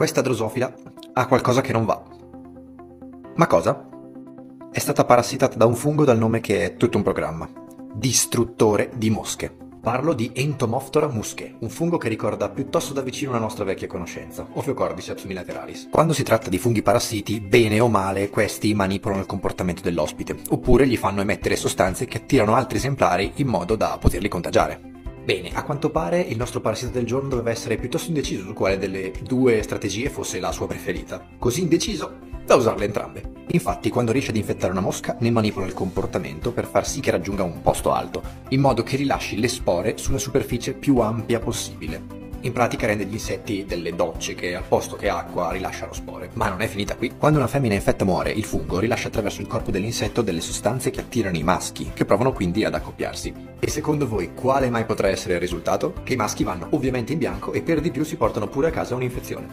Questa drosofila ha qualcosa che non va. Ma cosa? È stata parassitata da un fungo dal nome che è tutto un programma. Distruttore di mosche. Parlo di Entomophtora musche, un fungo che ricorda piuttosto da vicino una nostra vecchia conoscenza, Ophiocordyceps unilateralis. Quando si tratta di funghi parassiti, bene o male, questi manipolano il comportamento dell'ospite, oppure gli fanno emettere sostanze che attirano altri esemplari in modo da poterli contagiare. Bene, a quanto pare il nostro parassita del giorno doveva essere piuttosto indeciso su quale delle due strategie fosse la sua preferita. Così indeciso da usarle entrambe. Infatti, quando riesce ad infettare una mosca, ne manipola il comportamento per far sì che raggiunga un posto alto, in modo che rilasci le spore su una superficie più ampia possibile. In pratica rende gli insetti delle docce che al posto che acqua rilasciano spore. Ma non è finita qui. Quando una femmina infetta muore, il fungo rilascia attraverso il corpo dell'insetto delle sostanze che attirano i maschi, che provano quindi ad accoppiarsi. E secondo voi quale mai potrà essere il risultato? Che i maschi vanno ovviamente in bianco e per di più si portano pure a casa un'infezione.